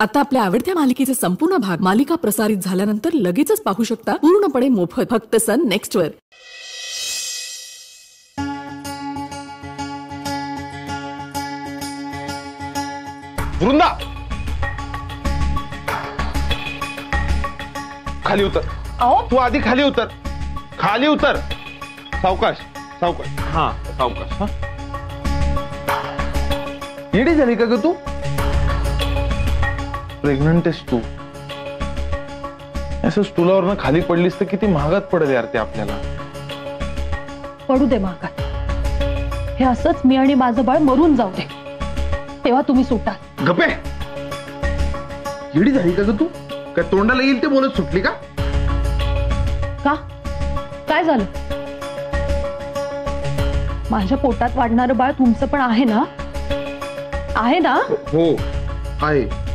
आता आपल्या आवडत्या मालिकेचे संपूर्ण भाग मालिका प्रसारित झाल्यानंतर लगेचच पाहू शकता पूर्णपणे मोफत. फक्त सन नेक्स्ट वर. वृंदा! खाली उतर. तू आधी खाली उतर. खाली उतर. सावकाश सावकाश. हा. सावकाश. हा येडी झाली का ग तू? प्रेग्नंट आहेस तू. असं स्टुलावरनं खाली पडलीस तर किती महागात पडेल यार ते आपल्याला. पडू दे महाकात हे असंच मी आणि माझं बाळ मरून जाऊ दे. तेव्हा तुम्ही सुटा गपे येडी झाली का ग तू? काय तोंडाला येईल ते बोलत सुटली का? का? काय झालं? माझ्या पोटात वाढणारं बाळ तुमचं पण आहे ना? आहे ना? हो आहे.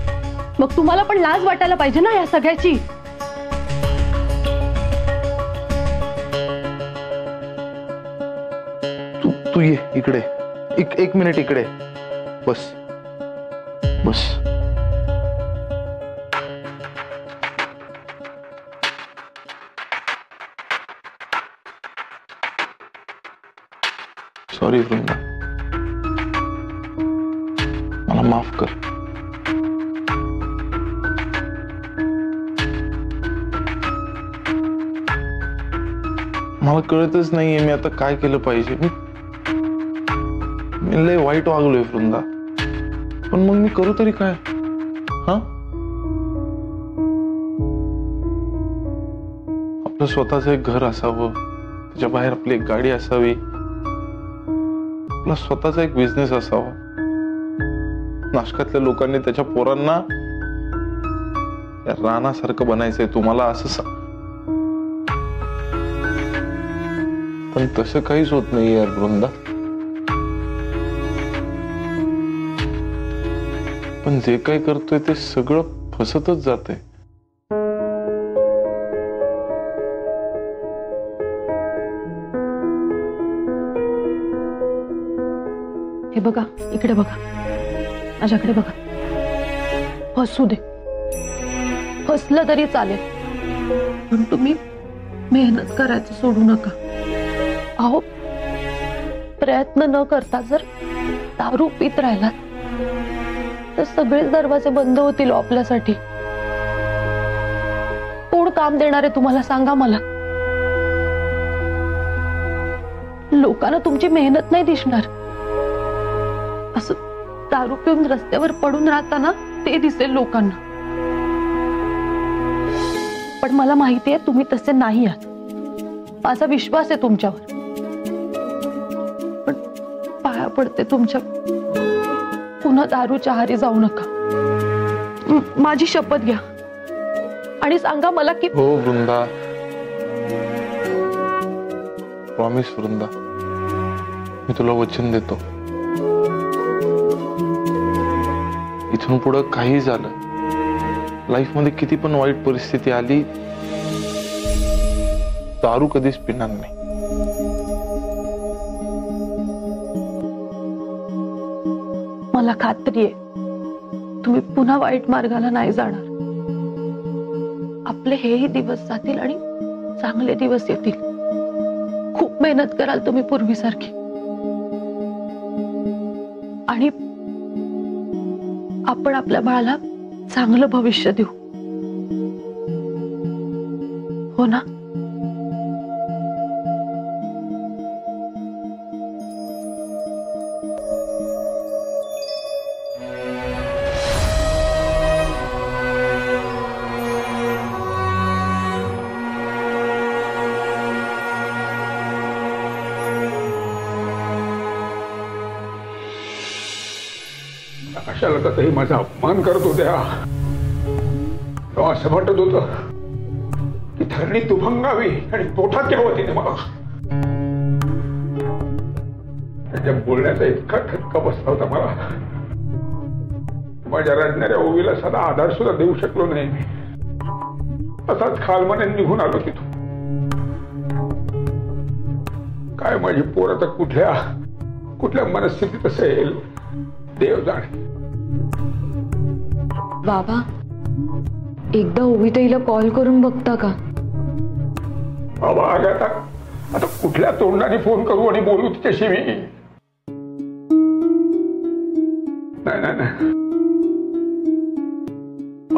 मग तुम्हाला पण लाज वाटायला पाहिजे ना या सगळ्याची? तू तू ये, इकडे. एक एक मिनिट इकडे. बस. बस. सॉरी मला माफ़ कर. मला कळतच नाहीये मी आता काय केलं पाहिजे. मी लय वाईट वागलोय वृंदा. पण मग मी करू तरी काय? हा? आपलं स्वतःच एक घर असावं. त्याच्या बाहेर आपली एक गाडी असावी. आपला स्वतःचा एक बिझनेस असावा. नाशकातल्या लोकांनी त्याच्या पोरांना रानासारखं बनायचंय तुम्हाला असं पण तसं काहीच होत नाही यार वृंदा. पण जे काही करतोय ते सगळं फसतच जातंय. हे बघा इकडे बघा. माझ्याकडे बघा. फसू दे. फसलं तरी चालेल. पण तुम्ही मेहनत करायचं सोडू नका. अहो प्रयत्न न करता जर दारू पित राहिलात तर सगळेच दरवाजे बंद होतील हो आपल्यासाठी. कोण काम देणारे तुम्हाला सांगा मला. लोकांना तुमची मेहनत नाही दिसणार. असं दारू पिऊन रस्त्यावर पडून राहताना ते दिसेल लोकांना. पण मला माहिती आहे तुम्ही तसे नाही आहात. माझा विश्वास आहे तुमच्यावर. पडते तुमच्या. पुन्हा दारूच्या हारी जाऊ नका. माझी शपथ घ्या. आणि सांगा मला की हो वृंदा. प्रॉमिस वृंदा. मी तुला वचन देतो. इथून पुढं काही झालं. लाईफमध्ये किती पण वाईट परिस्थिती आली दारू कधीच पिणार नाही. मला खात्री आहे. तुम्ही पुन्हा वाईट मार्गाला नाही जाणार. आपले हेही दिवस जातील आणि चांगले दिवस येतील. खूप मेहनत कराल तुम्ही पूर्वीसारखी. आणि आपण आपल्या बाळाला चांगलं भविष्य देऊ. हो ना? कशाला कसंही माझा अपमान करत होत्या. तेव्हा असं वाटत होत की धरणी तुभंगावी आणि पोटात घ्यावं तिने मला. त्याच्या बोलण्याचा इतका ठटका बसला होता मला. माझ्या रडणाऱ्या ओवीला साधा आधार सुद्धा देऊ शकलो नाही मी. असाच खालमाने निघून आलो तिथून. काय माझी पोर आता कुठल्या कुठल्या मनस्थितीत असेल देव जाणे. बाबा एकदा ओविताईला कॉल करून बघता का? बाबा आता. आता कुठल्या तोंडाने फोन करू आणि बोलू तिच्याशी मी? नाही नाही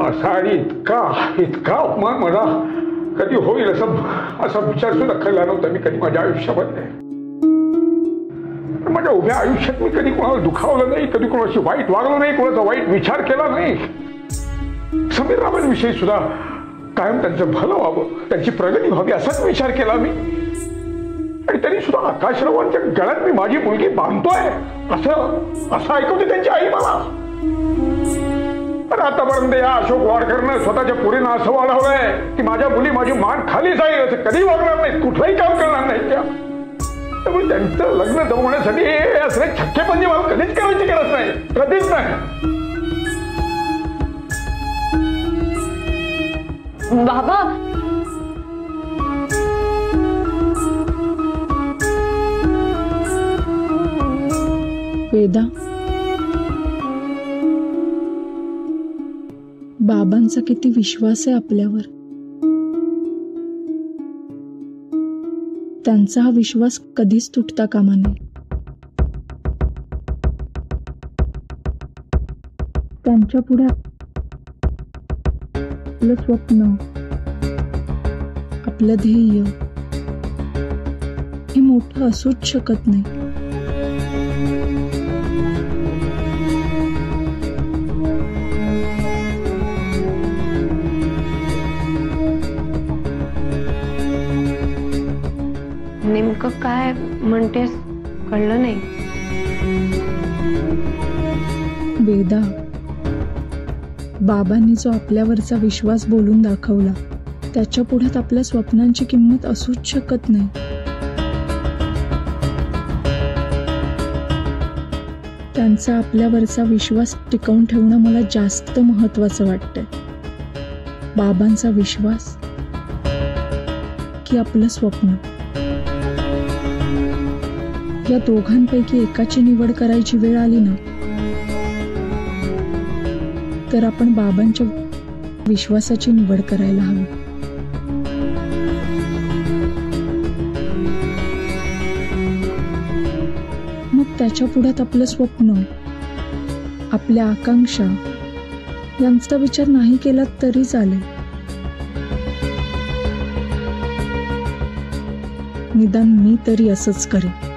असा इतका इतका अपमान मला कधी होईल असं असा विचार सुद्धा केला नव्हता मी कधी माझ्या आयुष्यामध्ये. माझ्या उभ्या आयुष्यात मी कधी कोणाला दुखावलं नाही कधी कोणाशी वाईट वागलो नाही कोणाचा वाईट विचार केला नाही. समीर रामांविषयी सुद्धा कायम त्यांचं भलं व्हावं त्यांची प्रगती व्हावी असाच विचार केला मी. आणि त्यांनी सुद्धा आकाशरावांच्या गळ्यात मी माझी मुलगी बांधतोय असं असं ऐकवते त्यांची आई मला. पण आतापर्यंत या अशोक वाडकरनं स्वतःच्या पुरीनं असं वाढवलंय की माझ्या मुली माझी मान खाली जाईल असं कधी वागणार नाही कुठलंही काम करणार नाही त्या. त्यामुळे त्यांचं लग्न जमवण्यासाठी हे असले छक्केपंजे मला कधीच करायची गरज नाही. कधीच नाही. बाबा. वेदा. बाबांचा किती विश्वास आहे आपल्यावर. त्यांचा हा विश्वास कधीच तुटता कामा नये. त्यांच्या पुढे आपलं स्वप्न आपलं ध्येय हे मोठं असूच शकत नाही. नेमकं काय म्हणतेस कळलं नाही. वेदा बाबांनी जो आपल्यावरचा विश्वास बोलून दाखवला त्याच्या पुढ्यात आपल्या स्वप्नांची किंमत असूच शकत नाही. त्यांचा आपल्यावरचा विश्वास टिकवून ठेवणं मला जास्त महत्वाचं वाटतंय. बाबांचा विश्वास की आपलं स्वप्न. या दोघांपैकी एकाची निवड करायची वेळ आली ना तर आपण बाबांच्या विश्वासाची निवड करायला हवी. मग त्याच्या पुढ्यात आपलं स्वप्न आपल्या आकांक्षा यांचा विचार नाही केला तरी चालेल. निदान मी तरी असंच करेन.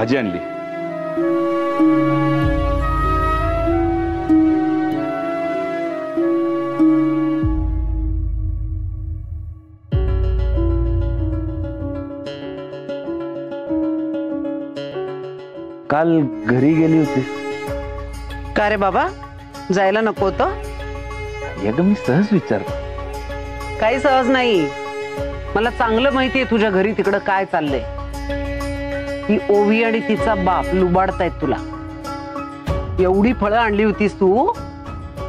भाजी आणली. काल घरी गेली होती. का रे बाबा? जायला नको होतं? अगं मी सहज विचारतो. काही सहज नाही. मला चांगलं माहितीये तुझ्या घरी तिकडं काय चाललंय. ती ओवी आणि तिचा बाप लुबाडतायत तुला. एवढी फळं आणली होतीस तू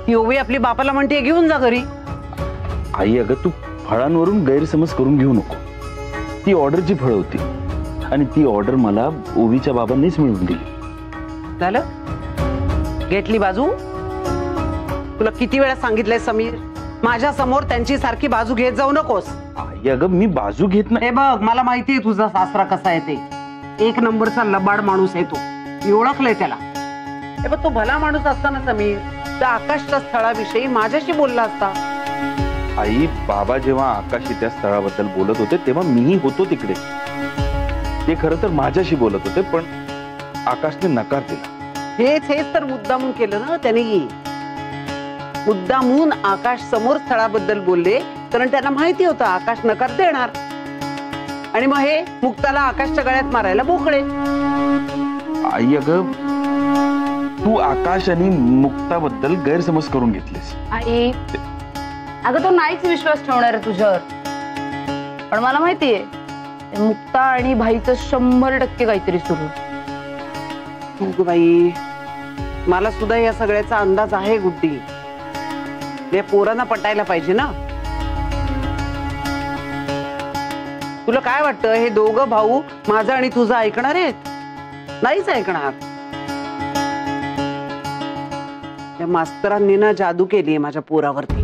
ती ओवी आपली बापाला म्हणते घेऊन जा घरी. आई अगं तू फळांवरून गैरसमज करून घेऊ नको. ती ऑर्डरची फळं होती आणि ती ऑर्डर मला ओवीच्या बाबांनीच मिळवून दिली. झालं? घेतली बाजू? तुला किती वेळा सांगितलंय समीर? माझ्यासमोर त्यांची सारखी बाजू घेत जाऊ नकोस. आई अगं मी बाजू घेत नाही. बघ मला माहितीये तुझा सासरा कसा आहे ते. एक नंबरचा लबाड माणूस आहे तो. मी ओळखलंय त्याला. हे बघ तो भला माणूस असताना समीर त्या आकाशच्या स्थळाविषयी माझ्याशी बोलला असता. आई बाबा जेव्हा आकाशी त्या स्थळाबद्दल बोलत होते तेव्हा मीही होतो तिकडे. ते खरं तर माझ्याशी बोलत होते पण आकाशने नकार दिला. हेच हेच तर मुद्दामून केलं ना त्याने. मुद्दामून आकाश समोर स्थळाबद्दल बोलले कारण त्यांना माहिती होतं आकाश नकार देणार. आणि मग हे मुक्ताला आकाशच्या गळ्यात मारायला मोकळे. आई अगं तू आकाश आणि मुक्ताबद्दल गैरसमज करून घेतलीस. आई अगं तो नाहीच विश्वास ठेवणार आहे तुझ्यावर. पण मला माहितीये मुक्ता आणि भाईचं शंभर टक्के काहीतरी सुरू. बाई मला सुद्धा या सगळ्याचा अंदाज आहे गुड्डी. या पोरांना पटायला पाहिजे ना? तुला काय वाटतं? हे दोघं भाऊ माझं आणि तुझं ऐकणार आहेत? नाहीच ऐकणार. या मास्तरांनी ना जादू केली माझ्या पोरावरती.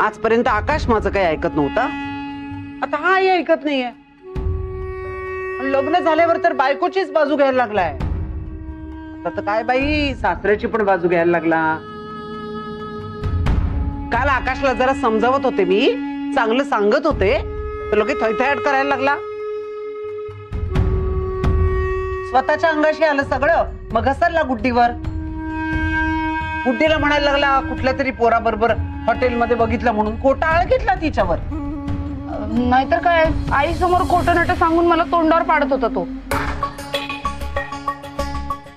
आजपर्यंत आकाश माझं काही ऐकत नव्हता. आता हाही ऐकत नाहीये. लग्न झाल्यावर तर बायकोचीच बाजू घ्यायला लागलाय. आता तर काय बाई? सासऱ्याची पण बाजू घ्यायला लागला. काल आकाशला जरा समजावत होते मी. चांगलं सांगत होते तर लोक थैथयाट करायला लागला. स्वतःच्या अंगाशी आलं सगळं मग घसरला गुड्डीवर. गुड्डीला म्हणायला लागला कुठल्या तरी पोराबरोबर हॉटेलमध्ये बघितलं म्हणून. कोटाळ घेतला तिच्यावर. नाहीतर काय आई समोर खोट नट सांगून मला तोंडावर पाडत होता तो.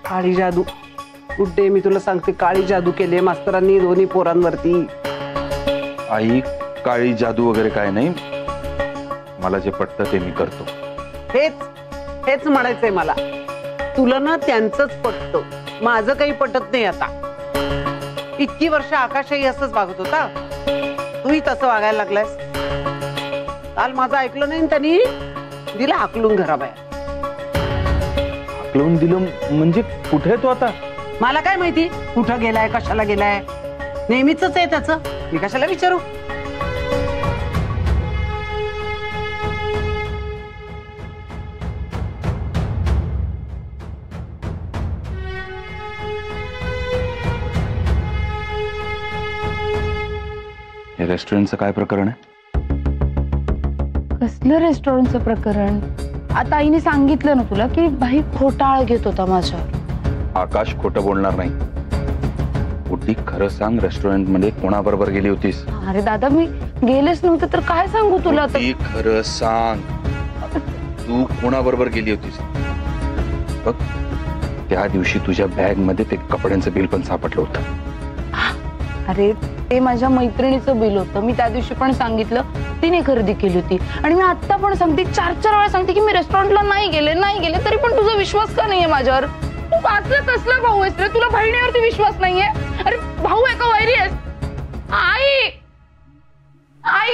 काळी जादू. गुड्डे मी तुला सांगते काळी जादू केली मास्तरांनी दोन्ही पोरांवरती. आई काळी जादू वगैरे काय नाही. मला जे पटतं ते मी करतो. हेच हेच म्हणायचंय मला. तुला ना त्यांचंच पटत. माझं काही पटत नाही आता. इतकी वर्ष आकाशही असंच वागत होता. तूही तसं वागायला लागलायस. काल माझं ऐकलं नाही त्यांनी दिला हाकलून घराबाहेर. हाकलवून दिलं म्हणजे कुठे तो आता? मला काय माहिती? कुठं गेलाय? कशाला गेलाय? नेहमीच आहे त्याचं. मी कशाला विचारू? रेस्टॉरंटचं काय प्रकरण आहे? कसलं रेस्टॉरंटचं प्रकरण? आता आईने सांगितलं ना तुला की भाई खोटाळ घेत होता माझ्यावर. आकाश खोटं बोलणार नाही. कुठली खरं सांग रेस्टॉरंट मध्ये कोणाबरोबर गेली होतीस? अरे दादा मी गेलेच नव्हते तर काय सांगू तुला ती खरं सांग. तू कोणाबरोबर गेली होतीस? बघ त्या दिवशी तुझ्या बॅग मध्ये ते कपड्यांचं बिल पण सापडलं होतं. अरे ते माझ्या मैत्रिणीचं बिल होतं. मी त्या दिवशी पण सांगितलं तिने खरेदी केली होती. आणि मी आता पण सांगते चार चार वेळा सांगते की मी रेस्टॉरंटला नाही गेले नाही गेले तरी पण तुझा विश्वास का नाहीये माझ्यावर? तू वाचलं कसला भाऊ आहेस रे तुला बहिणीवरती विश्वास नाहीये? अरे भाऊ आहे का वैरी आहेस? आई! आई!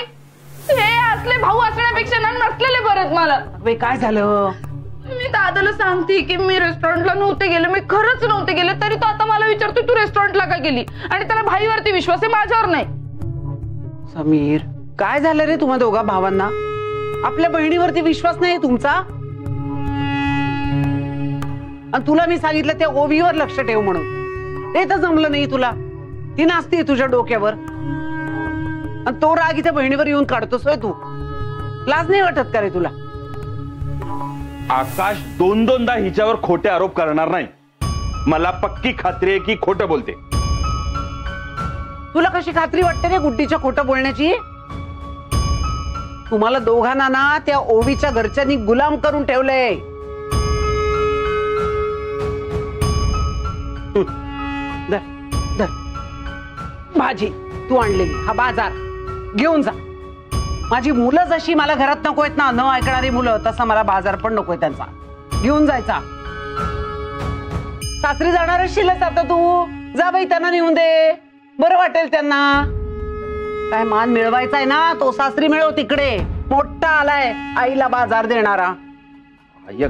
हे असले भाऊ असण्यापेक्षा ना नसलेले परत मला. काय झालं? मी दादाला सांगते की मी रेस्टॉरंटला नव्हते गेले मी खरंच नव्हते गेले तरी तो आता मला विचारतोय तू रेस्टॉरंटला का गेली? आणि त्याला भाईवरती विश्वास आहे माझ्यावर नाही. समीर काय झालं रे तुम्हा दोघा भावांना? आपल्या बहिणीवरती विश्वास नाही तुमचा? आणि तुला मी सांगितलं त्या ओवीवर लक्ष ठेव म्हणून. ते तर जमलं नाही तुला. ती नाचते तुझ्या डोक्यावर. आणि तो राग इथे बहिणीवर येऊन काढतोस तू? लाज नाही वाटत का रे तुला? आकाश दोन दोनदा हिच्यावर खोटे आरोप करणार नाही. मला पक्की खात्री आहे की खोटं बोलते. तुला कशी खात्री वाटते रे गुड्डीच्या खोटं बोलण्याची? तुम्हाला दोघांना ना त्या ओवीच्या घरच्यांनी गुलाम करून ठेवलंय. भाजी तू आणलेली. हा बाजार. घेऊन जा. माझी मुलं जशी मला घरात नको आहेत ना न ऐकणारी मुलं तसा मला बाजार पण नकोय त्यांचा. घेऊन जायचा. सासरी जाणार असशीलच आता तू. जा बाई त्यांना नेऊन दे. बरं वाटेल त्यांना. काय मान मिळवायचा आहे ना तो सासरी मिळव तिकडे. मोठा आलाय आईला बाजार देणारा. आई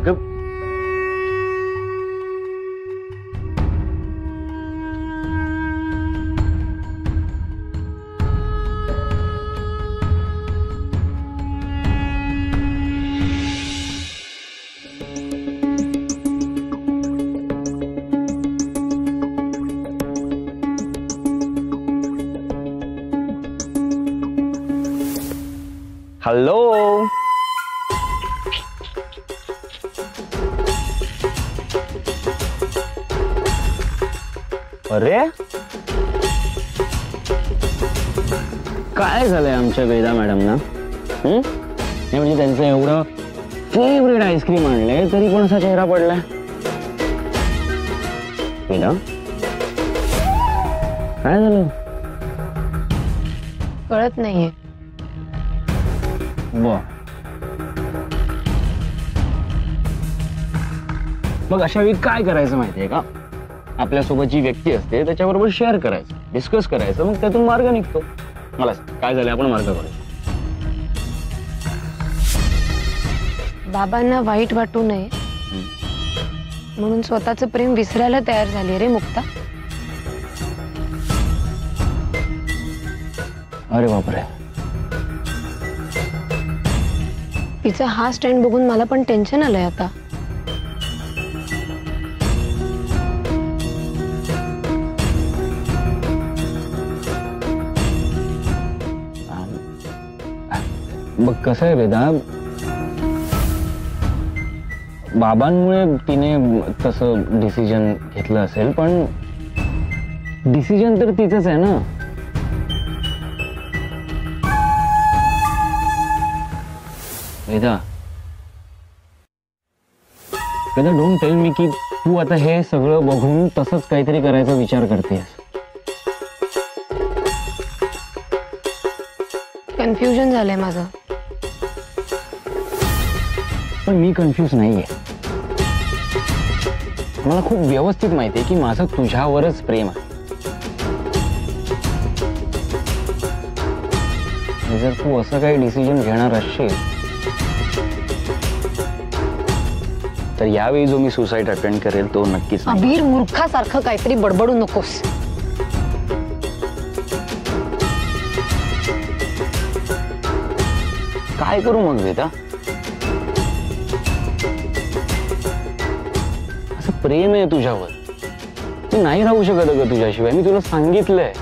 हॅलो अरे? काय झालंय आमच्या वेदा मॅडमना? हं? नाही म्हणजे त्यांचं एवढं फेवरेट आईस्क्रीम आणलंय तरी पण असा चेहरा पडलाय. वेदा? काय झालं? कळत नाहीये. वा मग अशा वेळी काय करायचं माहितीये का आपल्यासोबत जी व्यक्ती असते त्याच्याबरोबर शेअर करायचं? डिस्कस करायचं? मग त्यातून मार्ग निघतो मला काय झालं आपण मार्ग करू बाबांना वाईट वाटू नये. म्हणून स्वतःचं प्रेम विसरायला तयार झाली रे मुक्ता. अरे बापरे. तिचा हा स्टँड बघून मला पण टेन्शन आलंय आता. मग कसं आहे वेदा? बाबांमुळे तिने तसं डिसिजन घेतलं असेल पण डिसिजन तर तिचंच आहे ना? Veda Veda don't tell me की तू आता हे सगळं बघून तसंच काहीतरी करायचा विचार करतेस. कन्फ्युजन झालंय माझं. पण मी कन्फ्यूज़ नाहीये. मला खूप व्यवस्थित माहिती आहे की माझं तुझ्यावरच प्रेम आहे. जर तू असं काही डिसिजन घेणार असशील तर यावेळी जो मी सुसाईड अटेंड करेल तो नक्कीच. अबीर मूर्खासारखं काहीतरी बडबडू नकोस. काय करू मग वेदा? असं प्रेम आहे तुझ्यावर. मी नाही राहू शकत अगं तुझ्याशिवाय. मी तुला सांगितलंय.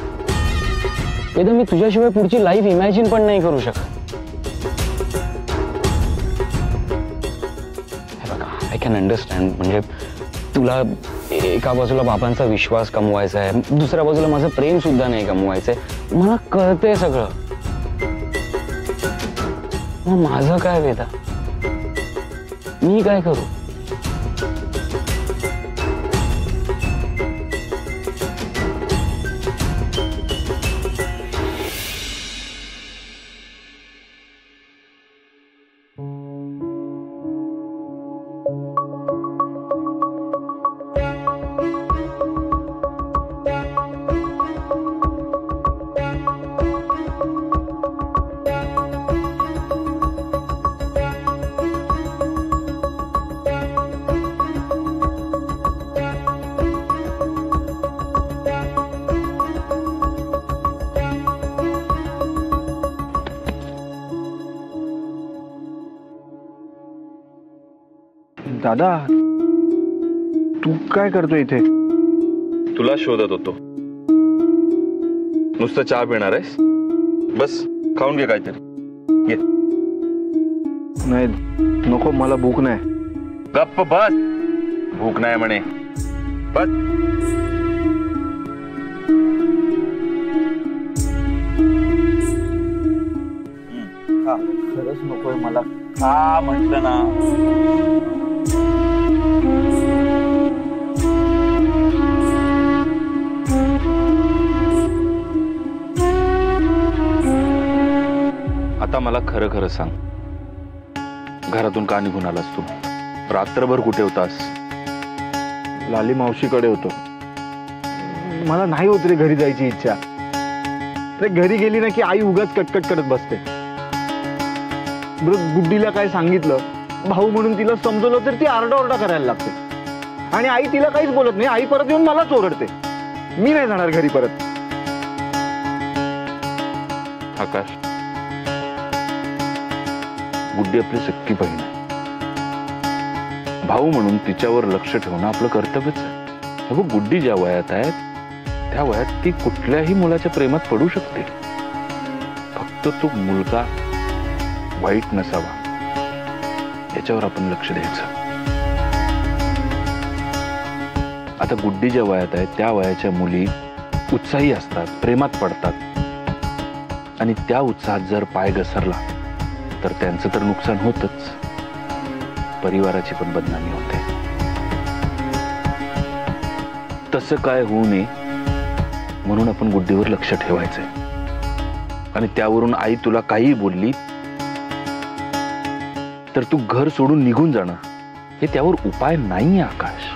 वेदा मी तुझ्याशिवाय पुढची लाईफ इमॅजिन पण नाही करू शकत. आय कॅन अंडरस्टँड म्हणजे तुला एका बाजूला बाबांचा विश्वास कमवायचा आहे दुसऱ्या बाजूला माझं प्रेम सुद्धा नाही कमवायचं आहे. मला कळतंय सगळं. मग माझं काय वेदा मी काय करू? दादा तू काय करतो इथे? तुला शोधत होतो. नुसतं चहा पिणार आहेस? बस खाऊन घे काहीतरी. ये. नाही नको मला भूक नाही. गप्प बस. भूक नाही म्हणे. बस. खरंच नकोय मला. का म्हटलं ना. आता मला खरं खरं सांग. घरातून का निघून आलास तू? रात्रभर कुठे होतास? लाली मावशीकडे होतो. मला नाही होत रे घरी जायची इच्छा. रे घरी गेली ना की आई उगाच कटकट करत बसते. गुड्डीला काय सांगितलं? भाऊ म्हणून तिला समजवलं तर ती आरडाओरडा करायला लागते. आणि आई तिला काहीच बोलत नाही. आई परत येऊन मलाच ओरडते. मी नाही जाणार घरी परत. आकाश गुड्डी आपली सक्की बहीण आहे. भाऊ म्हणून तिच्यावर लक्ष ठेवणं आपलं कर्तव्यच आहे. हे बघ, गुड्डी ज्या वयात आहेत त्या वयात ती कुठल्याही मुलाच्या प्रेमात पडू शकते. फक्त तो मुलगा वाईट नसावा. याच्यावर आपण लक्ष द्यायचं. आता गुड्डी ज्या वयात आहे त्या वयाच्या मुली उत्साही असतात प्रेमात पडतात. आणि त्या उत्साहात जर पाय घसरला तर त्यांचं तर नुकसान होतच. परिवाराची पण बदनामी होते. तसं काय होऊ नये म्हणून आपण गुड्डीवर लक्ष ठेवायचंय. आणि त्यावरून आई तुला काही बोलली तर तू घर सोडून निघून जाणं हे त्यावर उपाय नाहीये आकाश.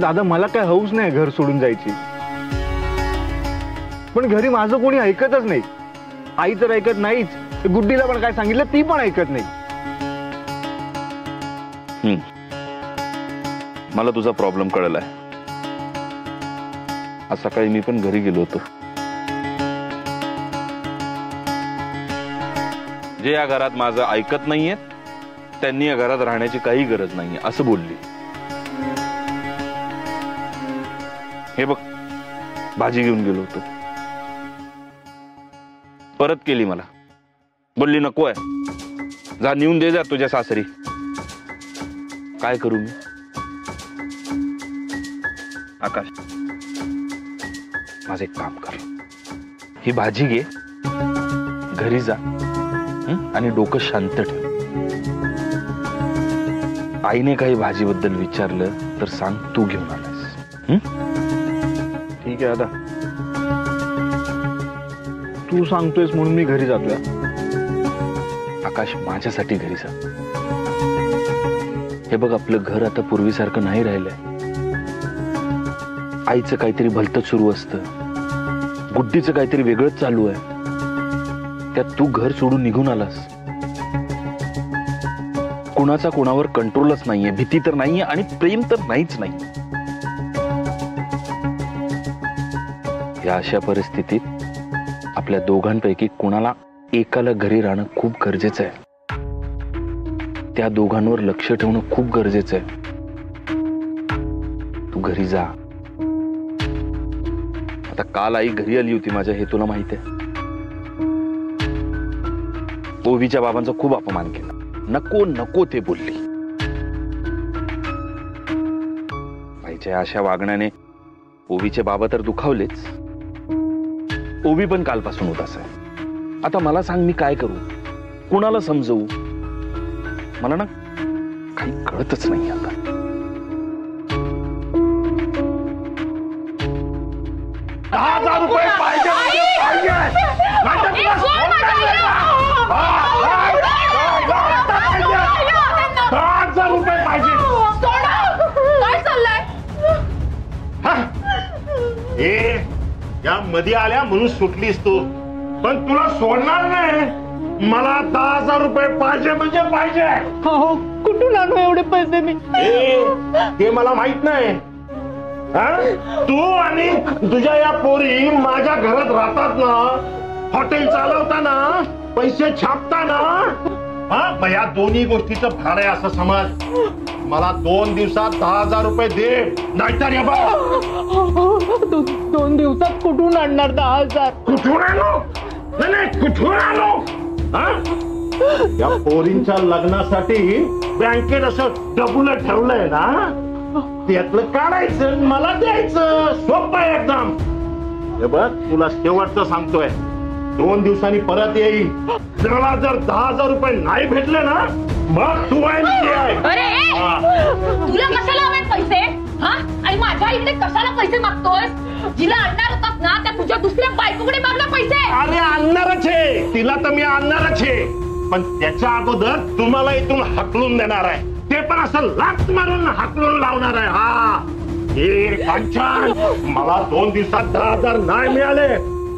दादा मला काय हौस नाही घर सोडून जायची. पण घरी माझं कोणी ऐकतच नाही. आई तर ऐकत नाहीच. गुड्डीला पण काय सांगितलं ती पण ऐकत नाही. हम्म. मला तुझा प्रॉब्लेम कळलाय. आज सकाळी मी पण घरी गेलो होतो. जे या घरात माझं ऐकत नाहीये त्यांनी या घरात राहण्याची काही गरज नाहीये असं बोलली. हे बघ भाजी घेऊन गेलो होतो. परत केली मला. बोलली नको आहे. जा नेऊन दे जा तुझ्या सासरी. काय करू मी? आकाश माझं एक काम कर. ही भाजी घे घरी जा आणि डोकं शांत ठेव. आईने काही भाजीबद्दल विचारलं तर सांग तू घेऊन आलास ठीक आहे आता. तू सांगतोयस म्हणून मी घरी जातोय. आकाश माझ्यासाठी घरी जा हे बघ आपलं घर आता पूर्वीसारखं नाही राहिलंय. आईचं काहीतरी भलतच सुरू असतं. गुड्डीचं काहीतरी वेगळंच चालू आहे. त्यात तू घर सोडून निघून आलास. कुणाचा कुणावर कंट्रोलच नाहीये भीती तर नाहीये आणि प्रेम तर नाहीच नाही. या अशा परिस्थितीत आपल्या दोघांपैकी कुणाला एकाला घरी राहणं खूप गरजेचं आहे. त्या दोघांवर लक्ष ठेवणं खूप गरजेचं आहे. तू घरी जा. आता काल आई घरी आली होती माझ्या हे तुला माहीत आहे. ओवीच्या बाबांचा खूप अपमान केला. नको नको ते बोलली. आईच्या अशा वागण्याने ओवीचे बाबा तर दुखावलेच. ओवी पण कालपासून उदास आहे. आता मला सांग मी काय करू? कुणाला समजवू? मला ना काही कळतच नाही आता. दहा हजार रुपये पाहिजे म्हणजे पाहिजे. नाहीतर तुला सोडणार नाही. हा, हा, हा, आता पाहिजे. दहा हजार रुपये पाहिजे. काय चाललंय? हा. ए या मध्ये आल्या म्हणून सुटलीस तू. पण तुला सोडणार नाही. मला दहा हजार रुपये पाहिजे म्हणजे पाहिजे. हो कुठून आणू एवढे पैसे मी? ए, ते मला माहीत नाही. हा? तू आणि तुझ्या या पोरी माझ्या घरात राहतात ना हॉटेल चालवताना पैसे छापताना हा? मग या दोन्ही गोष्टीचं भाडं आहे असं समज. मला दोन दिवसात दहा हजार रुपये दे. नाहीतर हे बघ. दो, दोन दिवसात कुठून आणणार दहा हजार? कुठून आलो नाही नाही कुठून आलो हा? या पोरींच्या लग्नासाठी बँकेत असं डबुल ठेवलंय ना त्यातलं काढायचं आणि मला द्यायचं. सोपं आहे एकदम. हे बघ तुला शेवटचं सांगतोय. दोन दिवसांनी परत येईल जर दहा हजार रुपये नाही भेटले ना मग तू आहे आहे. अरे हा. तुला कशाला हवेत पैसे? हा? आणि माझ्या इकडे कशाला पैसे मागतोस? जिला आणणार होतास ना त्या तुझ्या दुसऱ्या बायकोकडे मागला पैसे. अरे आणणारच आहे. तिला तर मी आणणारच आहे. पण त्याच्या अगोदर तुम्हाला इथून हकलून देणार आहे. ते पण असं लाच मारून हकलून लावणार आहे. हा. ए कांचन मला दोन दिवसात दहा हजार नाही मिळाले.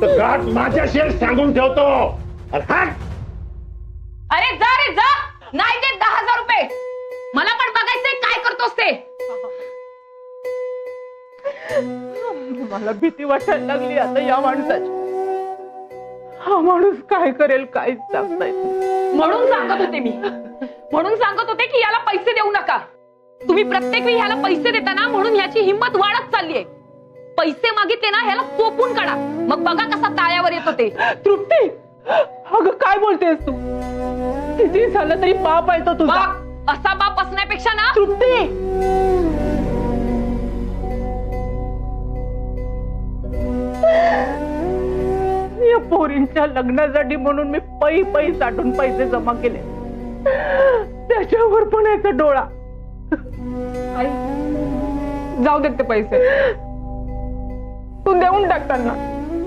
तर गाठ माझ्याशी सांगून ठेवतो. अरे जा रे जा. नाही देत दहा हजार रुपये. मला पण बघायचंय काय करतोस ते. मला भीती वाटायला लागली आता या माणसाची. हा माणूस काय करेल काहीच सांगता येत नाही. म्हणून सांगत होते मी. म्हणून सांगत होते की याला पैसे देऊ नका. तुम्ही प्रत्येक वेळी ह्याला पैसे देताना म्हणून ह्याची हिंमत वाढत चाललीये पैसे मागितले ना ह्याला चोपून काढा. मग बघा कसा ताळ्यावर येतो ते. तृप्ती अगं काय बोलतेस तू? किती झालं तरी पाप आहे तो तुझा. बाप असा बाप असण्यापेक्षा ना? तृप्ती. या पोरींच्या लग्नासाठी म्हणून मी पै पै साठून पैसे जमा केले. त्याच्यावर पण याचा डोळा. आई जाऊ देत ते पैसे. तू देऊन टाक त्यांना.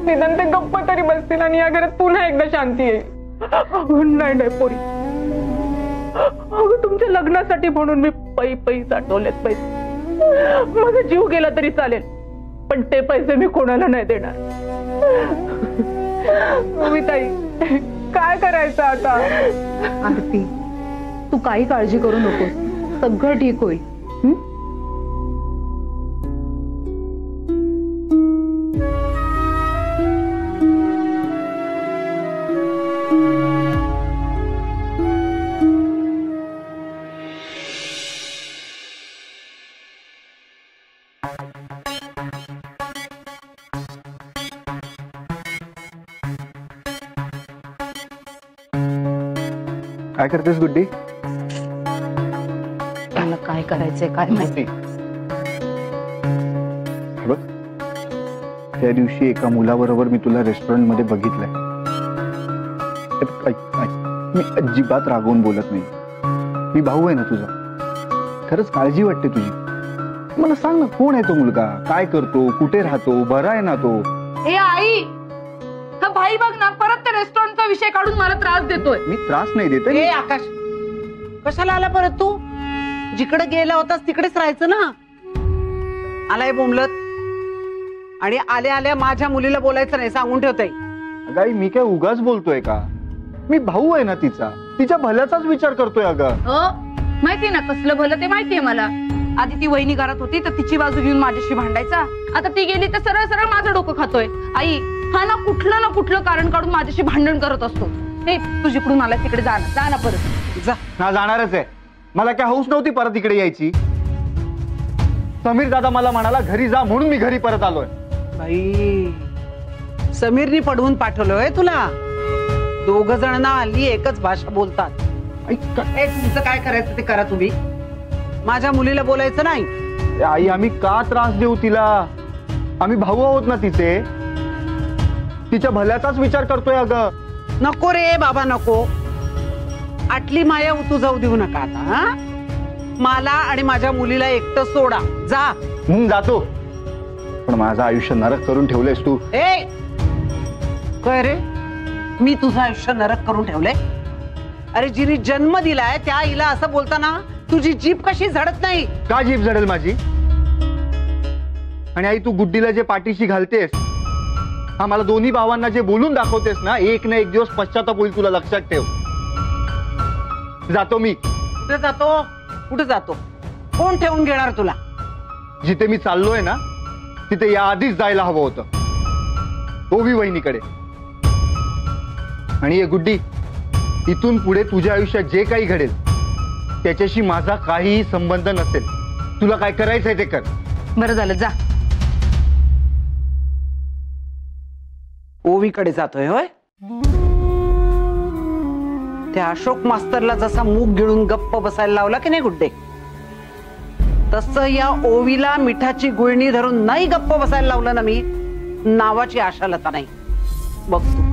निदान ते गप्प तरी बसतील आणि या घरात पुन्हा एकदा शांती येईल. नाही नाही पोरी. अगं तुमच्या लग्नासाठी म्हणून मी पै पै साठवलेत पैसे माझा जीव गेला तरी चालेल पण ते पैसे मी कोणाला नाही देणार. ताई काय करायचं आता? आरती तू काही काळजी करू नकोस. सगळं ठीक होईल. करतेस गुड्डी? मला काय करायचंय काय माहिती? हे बघ त्या दिवशी एका मुलाबरोबर मी तुला रेस्टॉरंटमध्ये बघितलंय. मी अजिबात रागवून बोलत नाही. मी भाऊ आहे ना तुझा. खरंच काळजी वाटते तुझी. मला सांग ना कोण आहे तो मुलगा? काय करतो? कुठे राहतो? बरा आहे ना तो? ए आई हा भाई बघ ना रेस्टॉरंटचा विषय काढून मला त्रास देतोय. मी त्रास नाही देत ए आकाश कशाला आला परत तू? जिकडे गेला होतास तिकडेच राहायचं ना? आलाय बोमलत. आणि आल्या आल्या माझ्या मुलीला बोलायचं नाही सांगून ठेवतय. गाई मी काय उगाच बोलतोय का? मी भाऊ आहे ना तिचा. तिच्या भल्याचाच विचार करतोय अगं. अ माहितीये ना कसलं भलं ते माहितीये मला. आधी ती वहिनी घरात होती तर तिची बाजू घेऊन माझ्याशी भांडायचा. आता ती गेली तर सरळ सरळ माझं डोकं खातोय. आई हा ना कुठलं ना कुठलं कारण काढून माझ्याशी भांडण करत असतो. हे तू जिकडून आला तिकडे जा ना जा ना परत. जा. ना जाणारच आहे. मला काय हौस नव्हती परत इकडे यायची. समीर दादा मला म्हणाला घरी जा म्हणून मी घरी परत आलोय. बाई समीरनी पडवून पाठवलंय तुला. दोघ जण ना हल्ली एकच भाषा बोलतात. तुमचं काय करायचं ते करा तुम्ही. माझ्या मुलीला बोलायचं नाही. आई आम्ही का त्रास देऊ तिला? आम्ही भाऊ आहोत ना तिचे तिच्या भल्याचाच विचार करतोय अगं. नको रे बाबा नको. आटली माया उतू जाऊ देऊ नका आता हा? मला आणि माझ्या मुलीला एकटं सोडा. जा. हम्म, जातो. पण माझं आयुष्य नरक करून ठेवलंयस तू. ए! काय रे? मी तुझं आयुष्य नरक करून ठेवलंय? अरे जिने जन्म दिलाय त्या आईला असं बोलताना तुझी जीप कशी झडत नाही? का जीभ जडेल माझी? आणि आई तू गुड्डीला जे पाठीशी घालतेस हा मला दोन्ही भावांना जे बोलून दाखवतेस ना एक ना एक दिवस पश्चाताप होईल तुला लक्षात ठेव. जातो मी. कुठे जातो? कुठे जातो? कोण ठेवून घेणार तुला? जिथे मी चाललोय ना तिथे या आधीच जायला हवं होतं. ओवी वहिनीकडे. आणि ये गुड्डी इथून पुढे तुझ्या आयुष्यात जे काही घडेल त्याच्याशी माझा काहीही संबंध नसेल. तुला काय करायचंय ते कर. बरं झालं जा. ओवीकडे जातोय होय? त्या अशोक मास्तरला जसा मूग गिळून गप्प बसायला लावला की नाही गुड्डे? तस या ओवीला मिठाची गुळणी धरून नाही गप्प बसायला लावलं ना मी नावाची आशालता नाही. बघतो